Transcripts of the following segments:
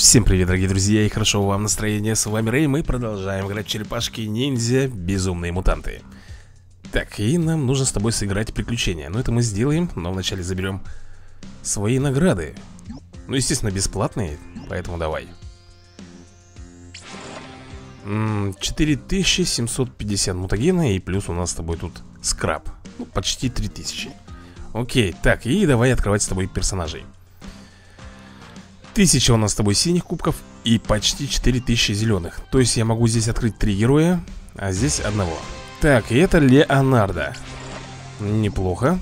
Всем привет, дорогие друзья, и хорошо вам настроение, с вами Рэй, мы продолжаем играть черепашки-ниндзя Безумные мутанты Так, и нам нужно с тобой сыграть приключения, но это мы сделаем, но вначале заберем свои награды. Ну, естественно, бесплатные, поэтому давай. М -м, 4750 мутагена, и плюс у нас с тобой тут скраб. Ну, почти 3000 Окей, так, и давай открывать с тобой персонажей Тысяча у нас с тобой синих кубков и почти 4000 зеленых То есть я могу здесь открыть три героя, а здесь одного. Так, и это Леонардо. Неплохо.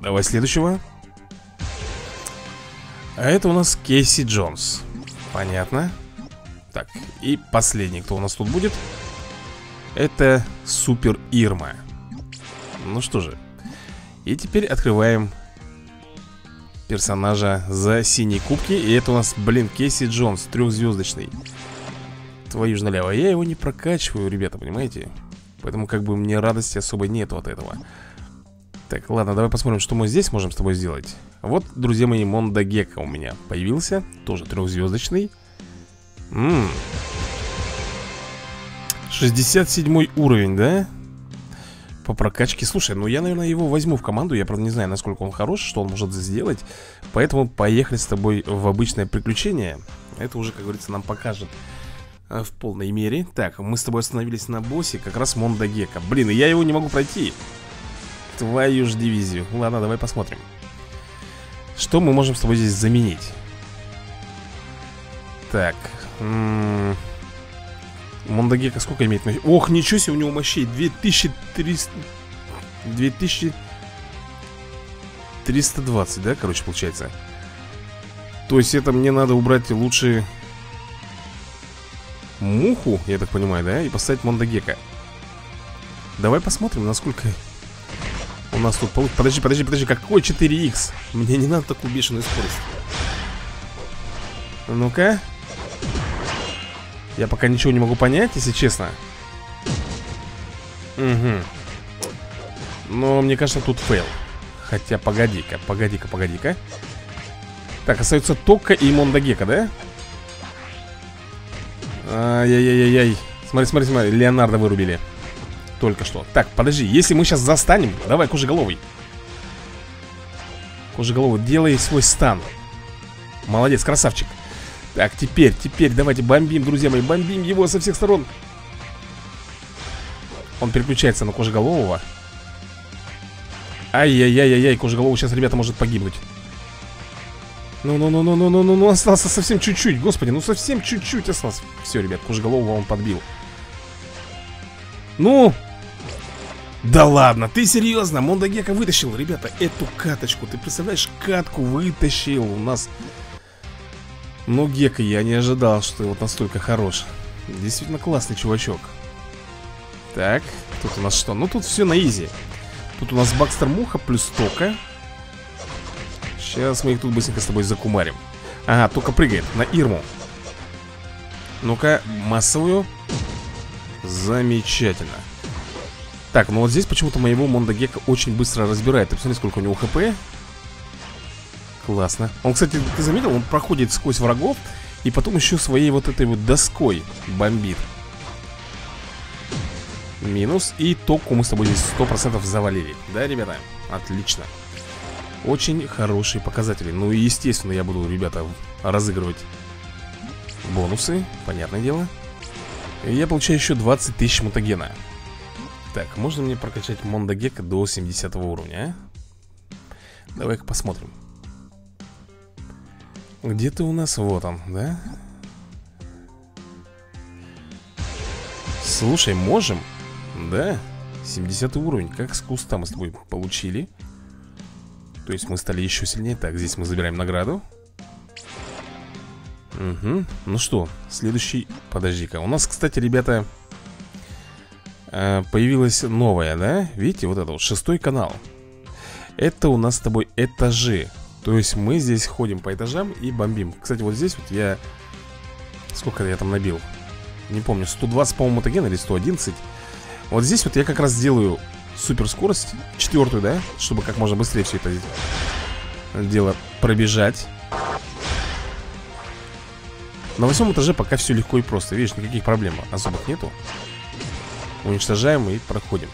Давай следующего. А это у нас Кейси Джонс. Понятно. Так, и последний, кто у нас тут будет. Это Супер Ирма. Ну что же И теперь открываем персонажа за синие кубки. И это у нас, блин, Кейси Джонс, трехзвездочный Твою ж налево. Я его не прокачиваю, ребята, понимаете? Поэтому как бы мне радости особо нету от этого. Так, ладно, давай посмотрим, что мы здесь можем с тобой сделать. Вот, друзья мои, Мондагека у меня появился. Тоже трехзвездочный Ммм 67 уровень, да? По прокачке. Слушай, ну я, наверное, его возьму в команду. Я, правда, не знаю, насколько он хорош, что он может сделать. Поэтому поехали с тобой в обычное приключение. Это уже, как говорится, нам покажет э, в полной мере. Так, мы с тобой остановились на боссе Как раз Мондагека Блин, я его не могу пройти. Твою ж дивизию. Ладно, давай посмотрим. Что мы можем с тобой здесь заменить? Так Мондагека сколько имеет? Ох, ничего себе у него мощей 2300 2320, да, короче, получается То есть это мне надо убрать лучше Муху, я так понимаю, да, и поставить Мондагека Давай посмотрим, насколько у нас тут получится Подожди, подожди, подожди, какой 4х? Мне не надо такую бешеную скорость Ну-ка я пока ничего не могу понять, если честно. Угу Но мне кажется, тут fail. Хотя, погоди-ка, погоди-ка, погоди-ка. Так, остается Тока и Мондагека, да? Ай-яй-яй-яй Смотри, смотри, смотри, Леонардо вырубили. Только что. Так, подожди, если мы сейчас застанем Давай, кожеголовый. Кожеголовый, делай свой стан. Молодец, красавчик так, теперь, теперь давайте бомбим, друзья мои Бомбим его со всех сторон. Он переключается на кожеголового. Ай-яй-яй-яй-яй, кожеголовый сейчас, ребята, может погибнуть. Ну-ну-ну-ну-ну-ну-ну, ну остался совсем чуть-чуть Господи, ну совсем чуть-чуть осталось Все, ребят, кожеголового он подбил. Ну да ладно, ты серьезно? Мондагека вытащил, ребята, эту каточку. Ты представляешь, катку вытащил У нас ну, Гека, я не ожидал, что ты вот настолько хорош. Действительно классный чувачок. Так, тут у нас что? Ну, тут все на изи. Тут у нас Бакстер Муха плюс Тока. Сейчас мы их тут быстренько с тобой закумарим. Ага, Тока прыгает на Ирму. Ну-ка, массовую. Замечательно. Так, ну вот здесь почему-то моего Мондагека очень быстро разбирает. Ты посмотри, сколько у него хп Классно. Он, кстати, ты заметил, он проходит сквозь врагов И потом еще своей вот этой вот доской бомбит. Минус. И току мы с тобой здесь 100% завалили. Да, ребята? Отлично. Очень хорошие показатели. Ну и естественно я буду, ребята, разыгрывать Бонусы, понятное дело. И я получаю еще 20 тысяч мутагена. Так, можно мне прокачать Мондагека до 70 уровня, а? Давай-ка посмотрим где-то у нас вот он, да? Слушай, можем? Да, 70 уровень. Как с куста мы с тобой получили? То есть мы стали еще сильнее. Так, здесь мы забираем награду. Угу, ну что, следующий. Подожди-ка, у нас, кстати, ребята э, Появилась новая, да? Видите, вот это вот, шестой канал. Это у нас с тобой этажи то есть мы здесь ходим по этажам и бомбим. Кстати, вот здесь вот я... Сколько я там набил? Не помню, 120, по-моему, мутаген или 111 Вот здесь вот я как раз сделаю суперскорость Четвертую, да? Чтобы как можно быстрее все это дело пробежать. На восьмом этаже пока все легко и просто. Видишь, никаких проблем особых нету. Уничтожаем и проходим.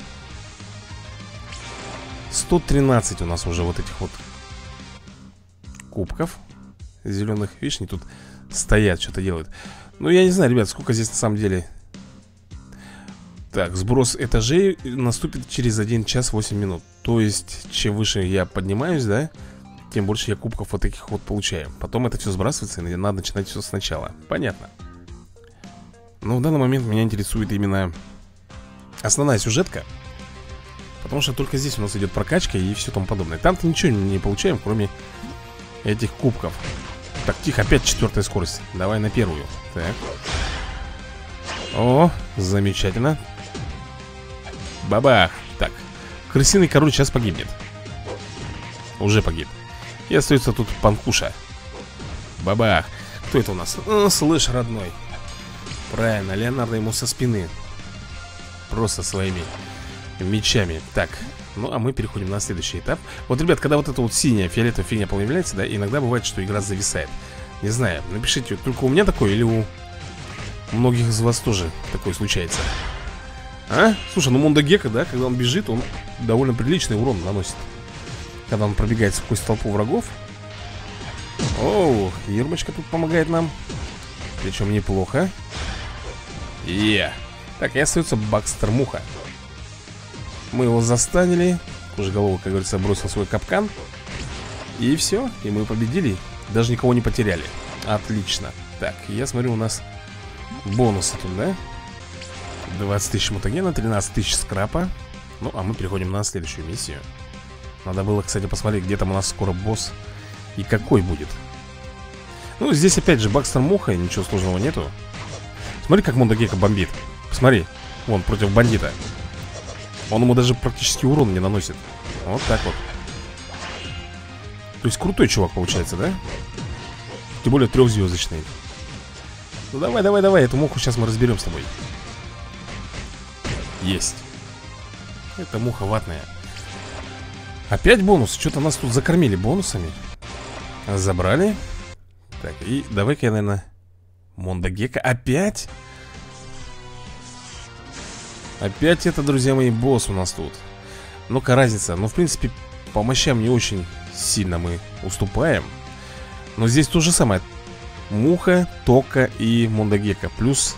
113 у нас уже вот этих вот Кубков Зеленых, видишь, они тут стоят, что-то делают. Ну, я не знаю, ребят, сколько здесь на самом деле. Так, сброс этажей наступит через 1 час 8 минут. То есть, чем выше я поднимаюсь, да Тем больше я кубков вот таких вот получаю. Потом это все сбрасывается, и надо начинать все сначала. Понятно. Но в данный момент меня интересует именно Основная сюжетка Потому что только здесь у нас идет прокачка и все тому подобное. Там-то ничего не получаем, кроме этих кубков. Так, тихо, опять четвертая скорость. Давай на первую. Так. О, замечательно. Бабах. Так, крысиный король сейчас погибнет. Уже погиб. И остается тут панкуша. Бабах. Кто это у нас? О, слышь, родной. Правильно, Леонардо ему со спины. Просто своими мечами. Так, ну а мы переходим на следующий этап. Вот, ребят, когда вот эта вот синяя, фиолетовая фигня появляется, да Иногда бывает, что игра зависает. Не знаю, напишите, только у меня такое или у многих из вас тоже такое случается? А? Слушай, ну Мондагека, да, когда он бежит, он довольно приличный урон наносит. Когда он пробегает сквозь толпу врагов. Оу, Ермочка тут помогает нам. Причем неплохо. Е. Так, и остается Бакстер Муха мы его застанили. Кожеголовый, как говорится, бросил свой капкан. И все, и мы победили. Даже никого не потеряли. Отлично. Так, я смотрю, у нас бонусы тут, да? 20 тысяч мутагена, 13 тысяч скрапа. Ну, а мы переходим на следующую миссию. Надо было, кстати, посмотреть, где там у нас скоро босс И какой будет. Ну, здесь опять же Бакстер Муха, ничего сложного нету. Смотри, как Мондагека бомбит. Посмотри, вон, против бандита он ему даже практически урон не наносит. Вот так вот. То есть крутой чувак получается, да? Тем более трехзвездочный. Ну давай, давай, давай, эту муху сейчас мы разберем с тобой. Есть. Это муха ватная. Опять бонус, что-то нас тут закормили бонусами. Забрали. Так, и давай-ка я, наверное Мондагека опять? Опять это, друзья мои, босс у нас тут. Ну-ка разница. Ну, в принципе, по мощам не очень сильно мы уступаем. Но здесь то же самое. Муха, Тока и Мондагека Плюс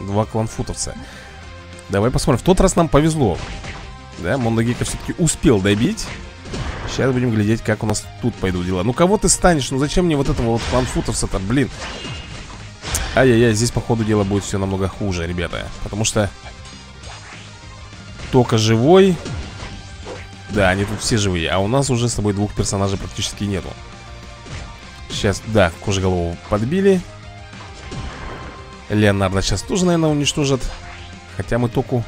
два кланфутовца. Давай посмотрим. В тот раз нам повезло. Да, Мондагека все-таки успел добить. Сейчас будем глядеть, как у нас тут пойдут дела. Ну кого ты станешь? Ну зачем мне вот этого вот кланфутовца-то, блин? Ай-яй-яй, здесь по ходу дела будет все намного хуже, ребята. Потому что только живой. Да, они тут все живые А у нас уже с тобой двух персонажей практически нету. Сейчас, да, кожеголову подбили. Леонардо сейчас тоже, наверное, уничтожат. Хотя мы току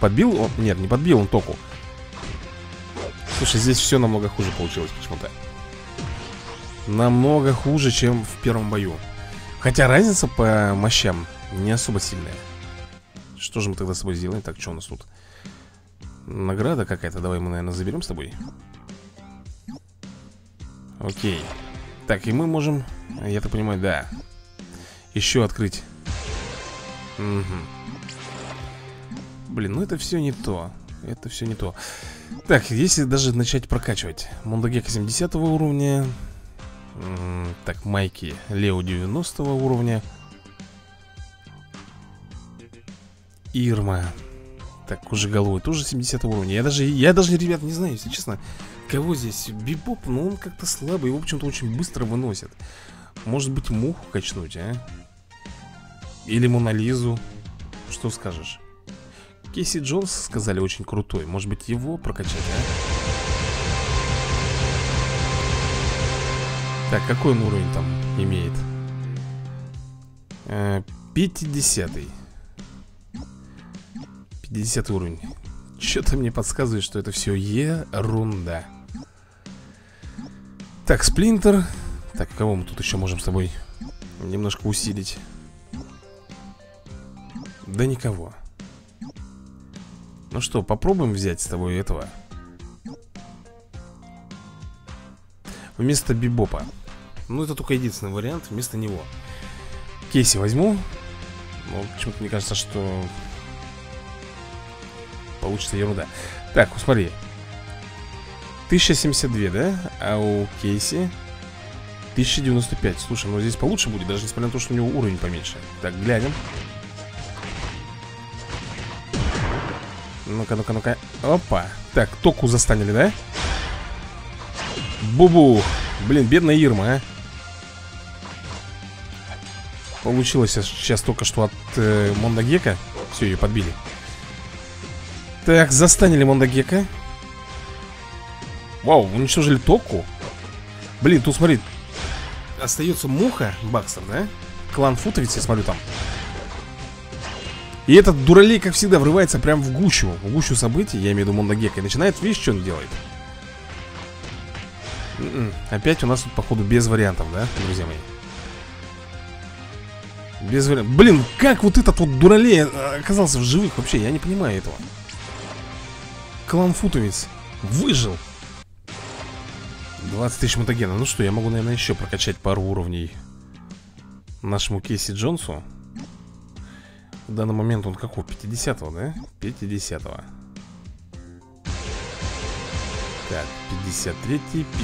Подбил? Он, нет, не подбил он току. Слушай, здесь все намного хуже получилось почему-то. Намного хуже, чем в первом бою. Хотя разница по мощам не особо сильная. Что же мы тогда с собой сделаем? Так, что у нас тут? Награда какая-то, давай мы, наверное, заберем с тобой. Окей. Так, и мы можем, я так понимаю, да Еще открыть. Угу. Блин, ну это все не то. Это все не то. Так, если даже начать прокачивать. Мондагека 70 уровня. Так, Майки Лео 90 уровня. Ирма так, уже головой тоже 70 уровня Я даже, я даже, ребят, не знаю, если честно Кого здесь? Бибоп, но он как-то слабый Его почему-то очень быстро выносит Может быть, муху качнуть, а? Или Монализу Что скажешь? Кейси Джонс, сказали, очень крутой Может быть, его прокачать, а? Так, какой он уровень там имеет? 50 -й. 50 уровень Что-то мне подсказывает, что это все ерунда. Так, сплинтер. Так, кого мы тут еще можем с тобой Немножко усилить? Да никого. Ну что, попробуем взять с тобой этого. Вместо Бибопа. Ну, это только единственный вариант вместо него. Кейси возьму. Ну, почему-то мне кажется, что Получится ерунда. Так, смотри. 1072, да? А у Кейси 1095 Слушай, ну здесь получше будет, даже несмотря на то, что у него уровень поменьше. Так, глянем. Ну-ка, ну-ка, ну-ка. Опа. Так, току застанили, да? Бубу. Блин, бедная Ирма, а. Получилось сейчас только что от э, Мондагека Все, ее подбили Так, застанили Мондагека Вау, уничтожили Току Блин, тут смотри Остается Муха, Бакстер, да? Клан Футовиц, я смотрю там И этот дуралей, как всегда, врывается прям в гущу В гущу событий, я имею в виду Мондагека И начинает, видишь, что он делает? М м-м, -м, опять у нас тут, походу, без вариантов, да, друзья мои? Без вариантов Блин, как вот этот вот дуралей э, оказался в живых вообще? Я не понимаю этого Клан Футовец выжил. 20 тысяч мутагена Ну что, я могу, наверное, еще прокачать пару уровней Нашему Кейси Джонсу. В данный момент он какого? 50-го, да? 50-го Так, 53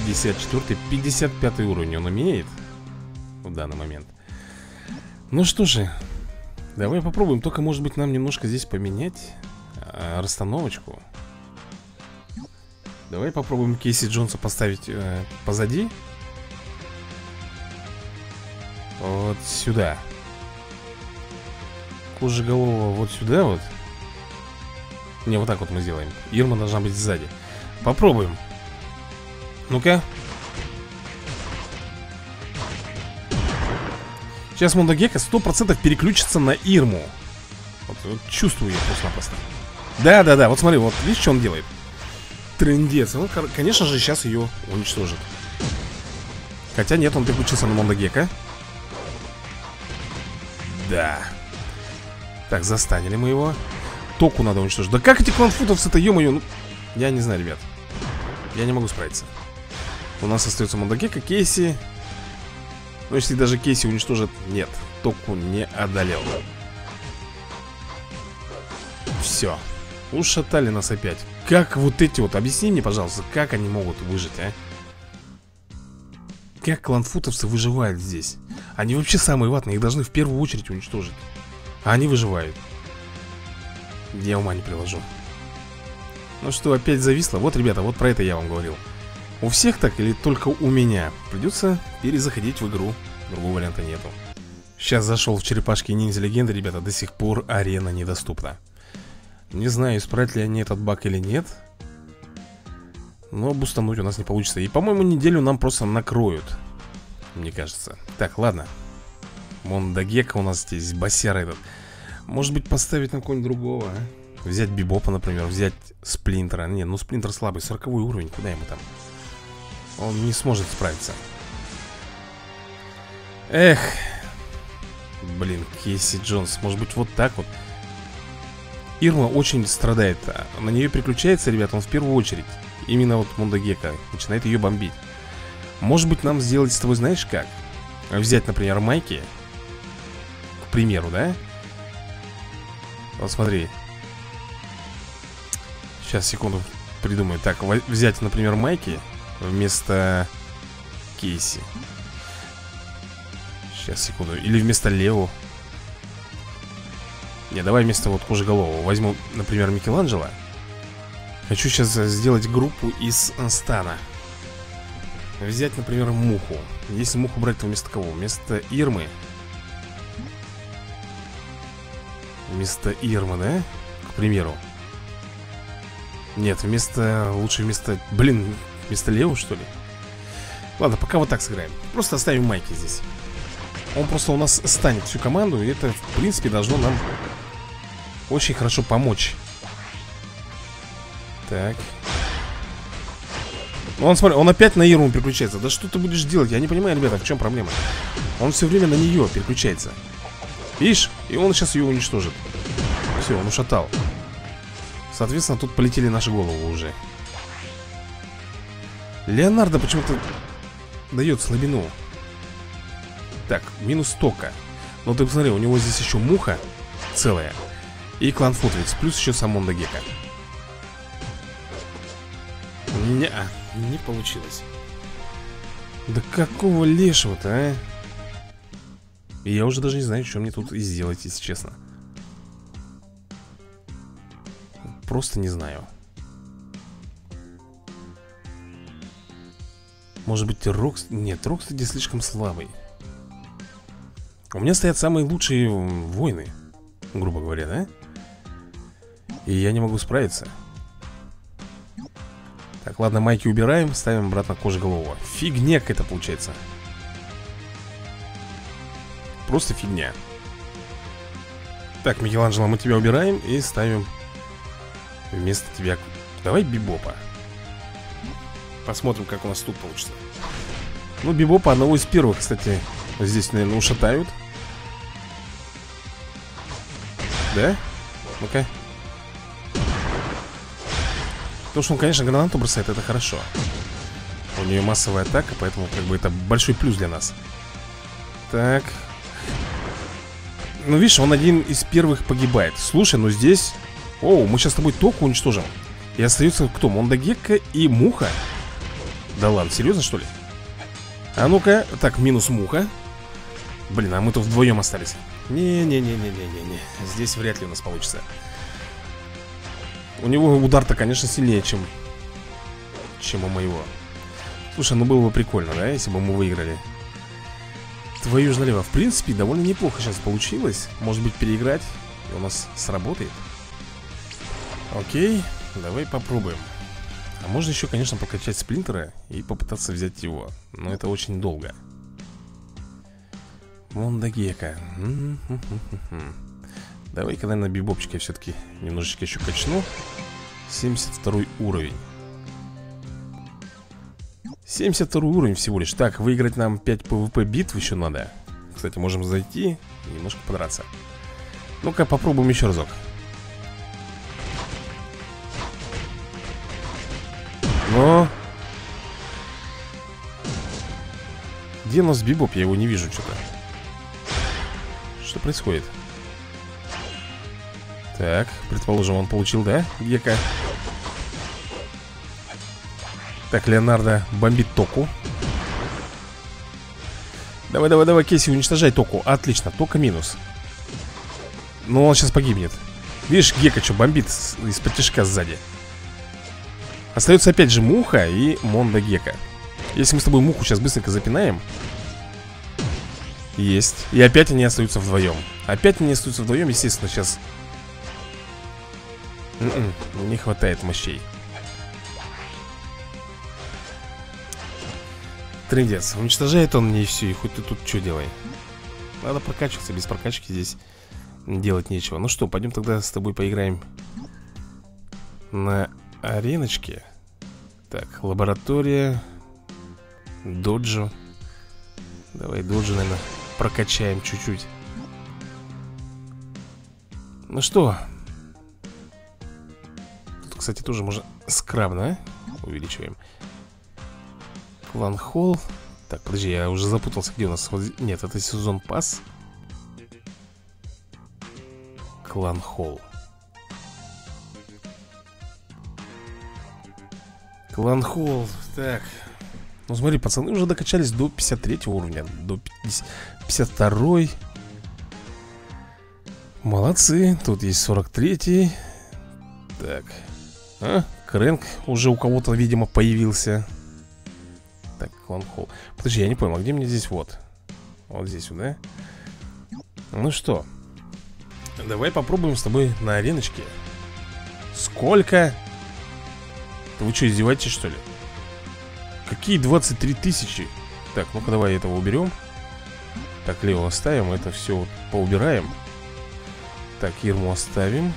54 55 уровень он умеет В данный момент. Ну что же Давай попробуем. Только, может быть, нам немножко здесь поменять а, Расстановочку Давай попробуем Кейси Джонса поставить э, позади. Вот сюда. Кожеголового вот сюда вот. Не, вот так вот мы сделаем. Ирма должна быть сзади. Попробуем. Ну-ка. Сейчас Мондагека 100% переключится на Ирму. Вот, вот чувствую я просто-напросто. Да-да-да, вот смотри, вот видишь, что он делает Трендец. Он, конечно же, сейчас ее уничтожит. Хотя нет, он переключился на Мондагека. Да. Так, застанили мы его. Току надо уничтожить. Да как эти кланфутовцы-то, ё-моё, ну... Я не знаю, ребят. Я не могу справиться. У нас остается Мондагека, Кейси. Но если даже Кейси уничтожит... Нет, Току не одолел. Все. Ушатали нас опять. Как вот эти вот, объясни мне, пожалуйста, как они могут выжить, а? Как кланфутовцы выживают здесь? Они вообще самые ватные, их должны в первую очередь уничтожить. А они выживают. Я ума не приложу. Ну что, опять зависло? Вот, ребята, вот про это я вам говорил. У всех так или только у меня? Придется перезаходить в игру. Другого варианта нету. Сейчас зашел в черепашки ниндзя легенды, ребята, до сих пор арена недоступна. Не знаю, исправят ли они этот баг или нет. Но бустануть у нас не получится. И, по-моему, неделю нам просто накроют Мне кажется. Так, ладно. Мондагека у нас здесь, басяра этот. Может быть, поставить на кого-нибудь другого, а? Взять Бибопа, например, взять Сплинтера. Не, ну Сплинтер слабый, 40 уровень, куда ему там? Он не сможет справиться. Эх. Блин, Кейси Джонс Может быть, вот так вот Ирма очень страдает. На нее переключается, ребят, он в первую очередь. Именно вот Мундагека Начинает ее бомбить. Может быть нам сделать с тобой, знаешь как? Взять, например, Майки. К примеру, да? Вот смотри. Сейчас, секунду придумаю. Так, взять, например, Майки Вместо Кейси. Сейчас, секунду. Или вместо Лео не, давай вместо вот кожеголового возьму, например, Микеланджело. Хочу сейчас сделать группу из стана Взять, например, муху. Если муху брать, то вместо кого? Вместо Ирмы. Вместо Ирмы, да? К примеру. Нет, вместо... Лучше вместо... Блин, вместо Лео, что ли? Ладно, пока вот так сыграем. Просто оставим Майки здесь. Он просто у нас станет всю команду И это, в принципе, должно нам очень хорошо помочь. Так. Он, смотри, он опять на Ирму переключается. Да что ты будешь делать? Я не понимаю, ребята, в чем проблема. Он все время на нее переключается. Видишь? И он сейчас ее уничтожит. Все, он ушатал. Соответственно, тут полетели наши головы уже. Леонардо почему-то дает слабину. Так, минус тока. Но ты посмотри, у него здесь еще муха целая И клан Футвиц, плюс еще сам Монда Гека. Не, не получилось. Да какого лешего-то, а? Я уже даже не знаю, что мне тут сделать, если честно. Просто не знаю. Может быть, Рокс... Нет, Рокс где слишком слабый. У меня стоят самые лучшие войны Грубо говоря, да? И я не могу справиться. Так, ладно, майки убираем Ставим обратно кожеголового. Фигня какая-то получается. Просто фигня. Так, Микеланджело, мы тебя убираем И ставим Вместо тебя. Давай Бибопа. Посмотрим, как у нас тут получится. Ну, Бибопа одного из первых, кстати Здесь, наверное, ушатают. Да? Ну-ка То, что он, конечно, гранату бросает, это хорошо. У нее массовая атака, поэтому как бы это большой плюс для нас. Так. Ну, видишь, он один из первых погибает. Слушай, ну здесь Оу, мы сейчас с тобой току уничтожим. И остается кто? Мондагекка и Муха. Да ладно, серьезно что ли? А ну-ка, так, минус муха. Блин, а мы-то вдвоем остались. Не-не-не-не-не-не Здесь вряд ли у нас получится У него удар-то, конечно, сильнее, чем Чем у моего. Слушай, ну было бы прикольно, да, если бы мы выиграли. Твою же налево. В принципе, довольно неплохо сейчас получилось. Может быть, переиграть И у нас сработает. Окей, давай попробуем. А можно еще, конечно, прокачать сплинтера и попытаться взять его Но это очень долго. Мондагека Давай-ка, наверное, бибопчика все-таки немножечко еще качну. 72 уровень. 72 уровень всего лишь. Так, выиграть нам 5 PvP битв еще надо. Кстати, можем зайти и немножко подраться. Ну-ка, попробуем еще разок. Но... Где у нас Бибоп? Я его не вижу что-то. Что происходит? Так, предположим, он получил, да? Гека. Так, Леонардо бомбит Току. Давай, давай, давай, Кейси, уничтожай Току. Отлично, Тока минус. Но он сейчас погибнет. Видишь, Гека что, бомбит из-под тяжка сзади. Остается опять же Муха и Монда Гека Если мы с тобой Муху сейчас быстренько запинаем Есть И опять они остаются вдвоем Опять они остаются вдвоем, естественно, сейчас Не хватает мощей. Трындец Уничтожает он мне все И хоть ты тут что делай? Надо прокачиваться Без прокачки здесь делать нечего. Ну что, пойдем тогда с тобой поиграем На ареночке. Так, лаборатория Доджо. Давай доджо, наверное, прокачаем чуть-чуть. Ну что кстати, тоже можно скраб, да? Увеличиваем. Клан Холл Так, подожди, я уже запутался, где у нас Нет, это сезон пас. Клан Холл. Клан Холл, так. Ну смотри, пацаны уже докачались до 53 уровня До 52 Молодцы, тут есть 43 Так а, Крэнк уже у кого-то, видимо, появился Так, Клан Холл Подожди, я не понял, а где мне здесь вот? Вот здесь вот, да? Ну что Давай попробуем с тобой на ареночке Сколько? Вы что, издеваетесь, что ли? Какие 23 тысячи? Так, ну-ка давай этого уберем Так, Лео оставим, это все поубираем Так, Ирму оставим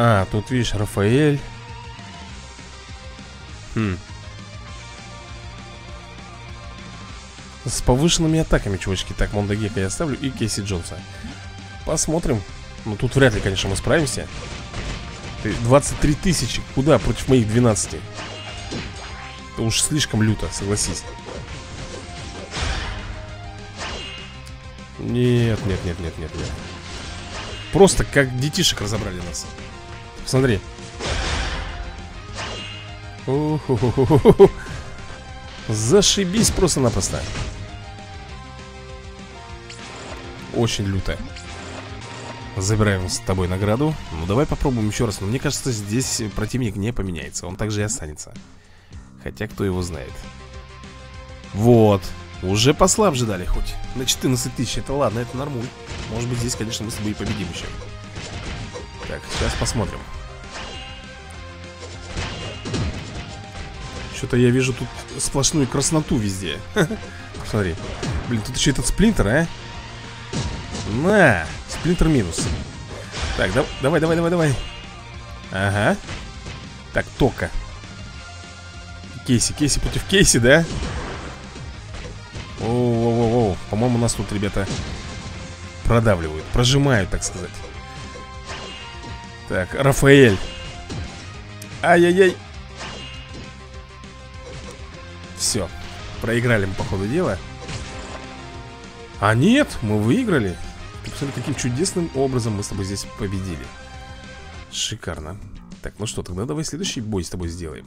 А, тут видишь, Рафаэль. Хм. С повышенными атаками, чувачки. Так, Мондагека я оставлю и Кейси Джонса. Посмотрим. Ну, тут вряд ли, конечно, мы справимся. 23 тысячи. Куда? Против моих 12? Это уж слишком люто, согласись. Нет, нет, нет, нет, нет, нет. Просто как детишек разобрали нас Посмотри Зашибись просто-напросто. Очень лютая Забираем с тобой награду. Ну давай попробуем еще раз. Но мне кажется, здесь противник не поменяется. Он также и останется. Хотя кто его знает. Вот. Уже послабже дали хоть. На 14 тысяч, это ладно, это нормуль. Может быть здесь, конечно, мы с тобой и победим еще. Так, сейчас посмотрим Что-то я вижу тут сплошную красноту везде. Смотри. Блин, тут еще этот сплинтер, а? На, сплинтер минус. Так, да, давай, давай, давай, давай. Ага. Так, тока. Кейси, Кейси против Кейси, да? Оу-оу-оу, по-моему, нас тут ребята продавливают, прожимают, так сказать. Так, Рафаэль. Ай-яй-яй проиграли мы по ходу дела. А нет, мы выиграли. Ты посмотри, каким чудесным образом мы с тобой здесь победили. Шикарно. Так, ну что, тогда давай следующий бой с тобой сделаем.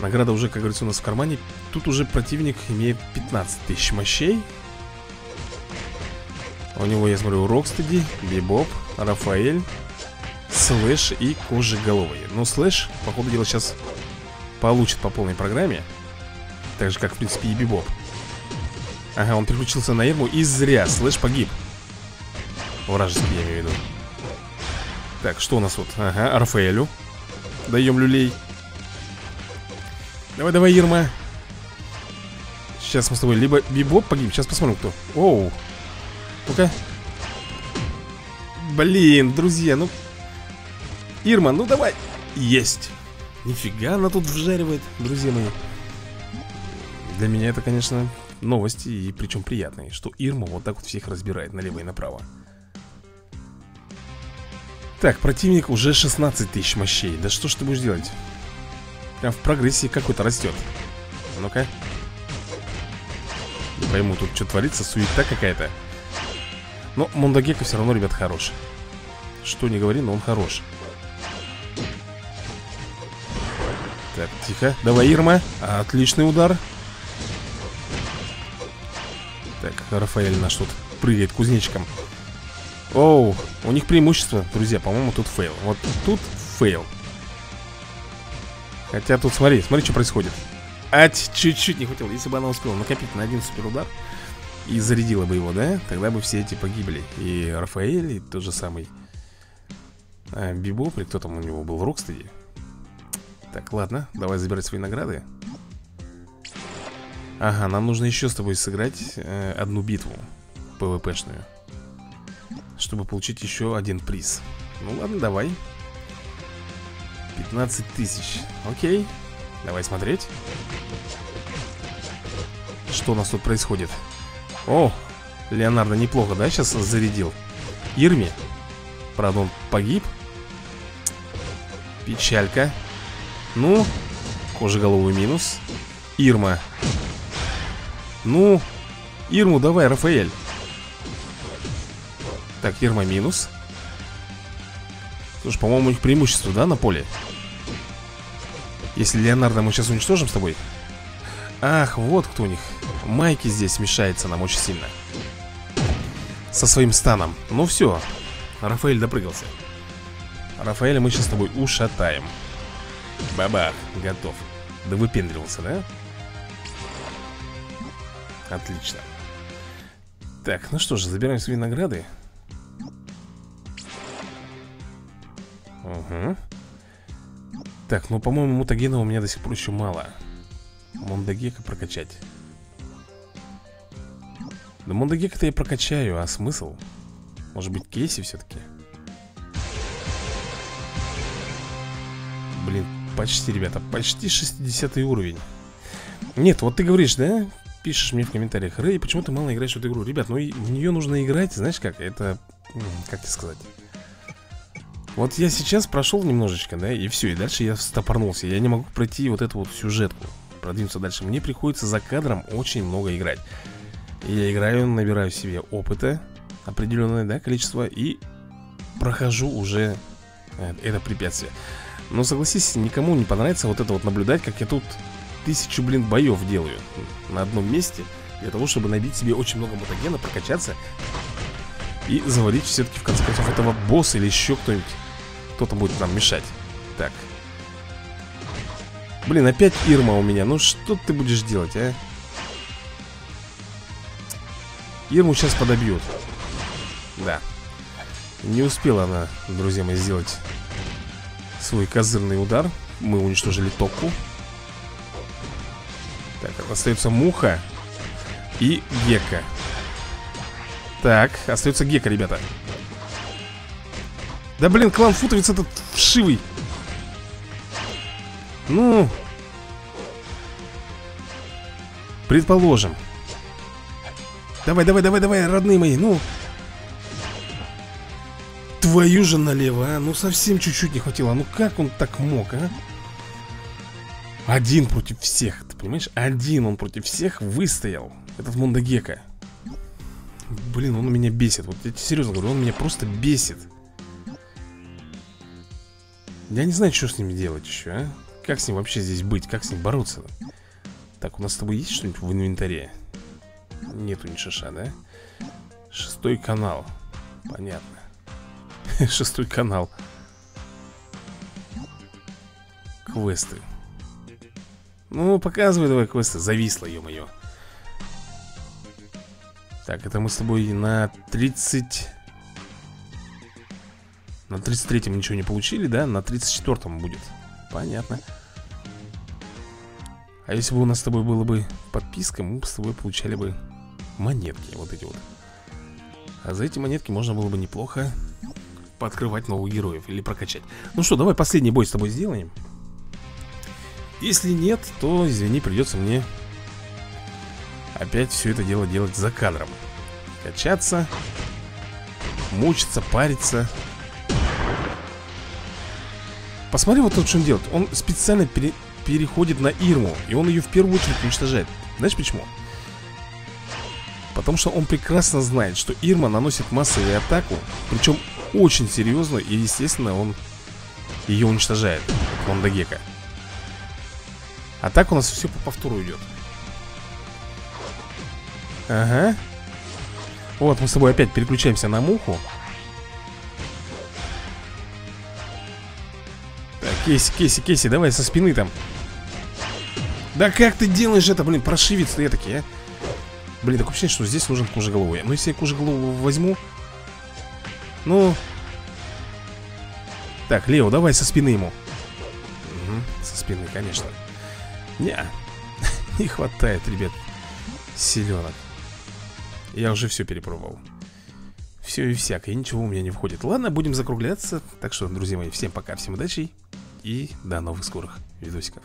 Награда уже, как говорится, у нас в кармане. Тут уже противник имеет 15 тысяч мощей. У него, я смотрю, Рокстеди, Бибоп, Рафаэль Слэш и Кожеголовый. Ну, Слэш, по ходу дела, сейчас получит по полной программе Так же, как, в принципе, и Бибоп. Ага, он переключился на Ирму и зря. Слэш погиб. Вражеский, я имею в виду. Так, что у нас тут? Ага, Рафаэлю. Даем люлей. Давай, давай, Ирма. Сейчас мы с тобой либо Бибоп погиб Сейчас посмотрим, кто. Оу. Ну-ка. Блин, друзья, ну. Ирма, ну давай. Есть. Нифига она тут вжаривает, друзья мои Для меня это, конечно, новости И причем приятные Что Ирма вот так вот всех разбирает налево и направо Так, противник уже 16 тысяч мощей Да что ж ты будешь делать? Прям в прогрессии какой-то растет Ну-ка Не пойму, тут что творится, суета какая-то Но Мондагека все равно, ребят, хорош Что не говори, но он хорош Так, тихо. Давай, Ирма. Отличный удар. Так, Рафаэль наш тут прыгает кузнечиком. Оу, у них преимущество, друзья. По-моему, тут fail. Вот тут fail. Хотя тут, смотри, смотри, что происходит. Ать, чуть-чуть не хватило. Если бы она успела накопить на один супер удар и зарядила бы его, да, тогда бы все эти погибли. И Рафаэль, и тот же самый а, Бибоп, или кто там у него был в Рокстеде. Так, ладно, давай забирать свои награды Ага, нам нужно еще с тобой сыграть э, одну битву ПВПшную Чтобы получить еще один приз. Ну ладно, давай. 15 тысяч. Окей, давай смотреть. Что у нас тут происходит? О, Леонардо неплохо, да, сейчас зарядил. Ирми. Правда, он погиб. Печалька. Ну, кожеголовый минус. Ирма Ну, Ирму давай, Рафаэль. Так, Ирма минус. Слушай, по-моему, у них преимущество, да, на поле? Если Леонардо мы сейчас уничтожим с тобой. Ах, вот кто у них. Майки здесь смешается нам очень сильно. Со своим станом. Ну все, Рафаэль допрыгался. Рафаэля мы сейчас с тобой ушатаем. Бабах, готов. Да выпендривался, да? Отлично Так, ну что же, забираем свои награды Угу Так, ну, по-моему, мутагена у меня до сих пор еще мало Мондагека прокачать Да Мондагека-то я прокачаю, а смысл? Может быть, Кейси все-таки? Блин, Почти, ребята, почти 60 уровень Нет, вот ты говоришь, да? Пишешь мне в комментариях Рэй, почему ты мало играешь в эту игру? Ребят, ну в нее нужно играть, знаешь как? Это, как тебе сказать Вот я сейчас прошел немножечко, да, и все, и дальше я стопорнулся Я не могу пройти вот эту вот сюжетку Продвинуться дальше Мне приходится за кадром очень много играть Я играю, набираю себе опыта Определенное, да, количество И прохожу уже э, это препятствие Но согласись, никому не понравится вот это вот наблюдать Как я тут тысячу, блин, боев делаю На одном месте Для того, чтобы набить себе очень много мутагена, прокачаться И завалить все-таки в конце концов этого босса или еще кто-нибудь. Кто-то будет нам мешать. Так. Блин, опять Ирма у меня. Ну что ты будешь делать, а? Ирму сейчас подобьют. Да. Не успела она, друзья мои, сделать Свой козырный удар. Мы уничтожили топку Так, остается Муха И Гека. Так, остается Гека, ребята. Да блин, клан Футовец этот вшивый. Ну. Предположим. Давай, давай, давай, давай, родные мои, ну. Твою же налево, а? Ну совсем чуть-чуть не хватило. Ну как он так мог, а? Один против всех, ты понимаешь? Один он против всех выстоял Этот Мондагека Блин, он меня бесит Вот я тебе серьезно говорю, он меня просто бесит Я не знаю, что с ними делать еще, а? Как с ним вообще здесь быть? Как с ним бороться? Так, у нас с тобой есть что-нибудь в инвентаре? Нету ни шиша, да? Шестой канал Понятно Шестой канал Квесты Ну, показывай давай квесты Зависло, ё-моё. Так, это мы с тобой на 30 На 33-м ничего не получили, да? На 34-м будет. Понятно. А если бы у нас с тобой было бы подписка Мы бы с тобой получали бы монетки Вот эти вот. А за эти монетки можно было бы неплохо Пооткрывать новых героев Или прокачать. Ну что, давай последний бой с тобой сделаем Если нет, то, извини, придется мне Опять все это дело делать за кадром. Качаться Мучиться, париться. Посмотри вот тут, что он делает Он специально пере переходит на Ирму И он ее в первую очередь уничтожает. Знаешь почему? Потому что он прекрасно знает, что Ирма наносит массовую атаку Причем очень серьезно И естественно он ее уничтожает Мондагека А так у нас все по повтору идет Ага. Вот мы с тобой опять переключаемся на муху. Так, Кейси, Кейси, Кейси, давай со спины там. Да как ты делаешь это, блин, прошивец ты таки, а? Блин, такое ощущение, что здесь нужен кожеголовый. Ну, если я кожеголового возьму Ну. Так, Лео, давай со спины ему. Угу, Со спины, конечно Не, не хватает, ребят Селенок Я уже все перепробовал. Все и всякое, ничего у меня не входит. Ладно, будем закругляться. Так что, друзья мои, всем пока, всем удачи И до новых скорых видосиков